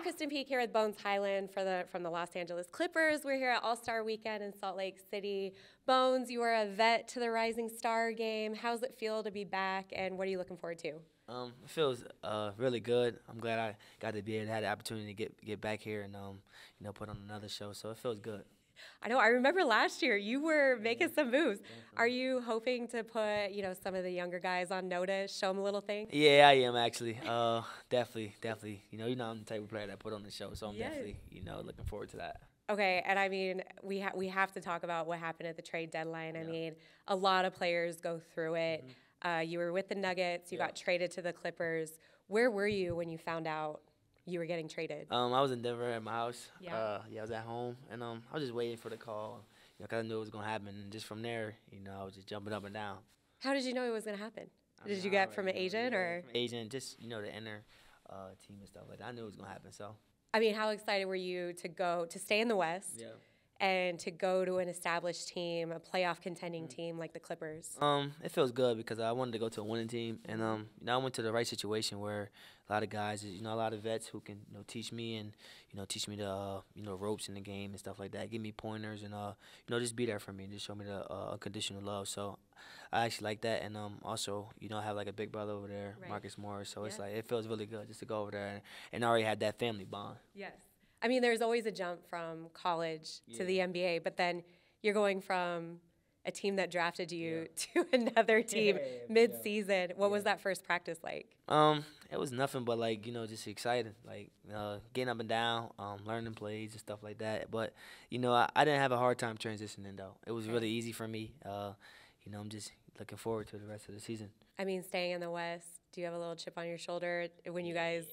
I'm Kristen Peak here with Bones Hyland for the from the Los Angeles Clippers. We're here at All Star Weekend in Salt Lake City. Bones, you are a vet to the Rising Star game. How does it feel to be back, and what are you looking forward to? Um, it feels uh, really good. I'm glad I got to be able to have the opportunity to get get back here and um, you know, put on another show. So it feels good. I know. I remember last year you were making some moves. Are you hoping to put, you know, some of the younger guys on notice, show them a little thing? Yeah, I am actually. Uh, definitely, definitely. You know, you know, I'm the type of player that put on the show, so I'm Yes. definitely, you know, looking forward to that. Okay, and I mean, we ha- we have to talk about what happened at the trade deadline. I mean, a lot of players go through it. Uh, you were with the Nuggets. You Yeah. got traded to the Clippers. Where were you when you found out you were getting traded? Um, I was in Denver at my house. Yeah. Uh, yeah, I was at home, and um, I was just waiting for the call. You know, 'cause I knew it was gonna happen, and just from there, you know, I was just jumping up and down. How did you know it was going to happen? I Did mean, you get from an agent or? agent? Just you know, the inner uh, team and stuff like that. I knew it was gonna happen. So I mean, how excited were you to go to stay in the West yeah. And to go to an established team, a playoff contending Mm. team like the Clippers? Um, it feels good because I wanted to go to a winning team, and um, you know, I went to the right situation where a lot of guys, you know, a lot of vets who can, you know, teach me and you know, teach me the, uh, you know, ropes in the game and stuff like that. Give me pointers and uh, you know, just be there for me just show me the uh, unconditional love. So, I actually like that, and um, also, you know, I have like a big brother over there, Right. Marcus Morris. So it's like it feels really good just to go over there and, and already have that family bond. Yes. I mean, there's always a jump from college to the NBA, but then you're going from a team that drafted you to another team Yeah, yeah. mid-season. What was that first practice like? Um, it was nothing but like you know just excited, like uh, getting up and down, um, learning plays and stuff like that. But you know I, I didn't have a hard time transitioning though. It was really easy for me. Uh, you know I'm just looking forward to the rest of the season. I mean, staying in the West, do you have a little chip on your shoulder when you guys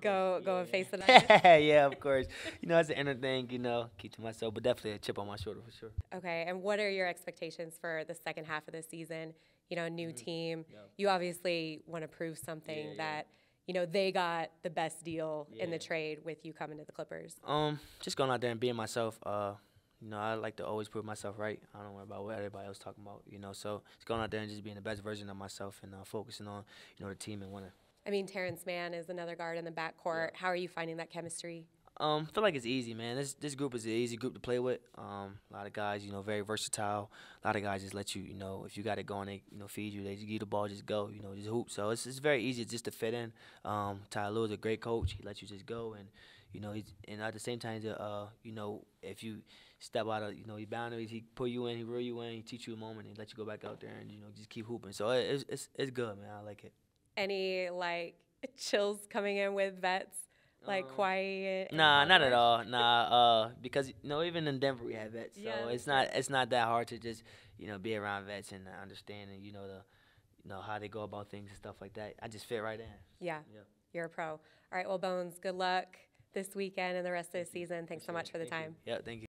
go go and face the Nuggets? yeah, of course. You know it's an inner thing. You know keep to myself, but definitely a chip on my shoulder for sure. Okay, and what are your expectations for the second half of the season? You know, new team. Yeah. You obviously want to prove something Mm-hmm. Yeah, yeah. that you know they got the best deal in the trade with you coming to the Clippers. Um, just going out there and being myself. Uh, you know, I like to always prove myself right. I don't worry about what everybody else talking about. You know, so just going out there and just being the best version of myself and uh, focusing on you know the team and winning. I mean, Terance Mann is another guard in the backcourt. How are you finding that chemistry? Um, feel like it's easy, man. This this group is an easy group to play with. Um, a lot of guys, you know, very versatile. A lot of guys just let you, you know, if you got it going, they you know feed you. They just give you the ball, just go, you know, just hoop. So it's it's very easy just to fit in. Um, Ty Lue is a great coach. He lets you just go, and you know, he's, and at the same time, uh, you know, if you step out of you know your boundaries, he pull you in, he reel you in, he teach you a moment, and let you go back out there and you know just keep hooping. So it, it's it's it's good, man. I like it. Any like chills coming in with vets, like Um, quiet? Nah, not at all. Nah, uh, because you know, even in Denver we have vets, so Yeah, it's not it's not that hard to just you know be around vets and understand and you know the you know how they go about things and stuff like that. I just fit right in. Yeah, Yeah. you're a pro. All right, well, Bones, good luck this weekend and the rest of the season. Thanks so much for the Thank you. time. Yeah, thank you.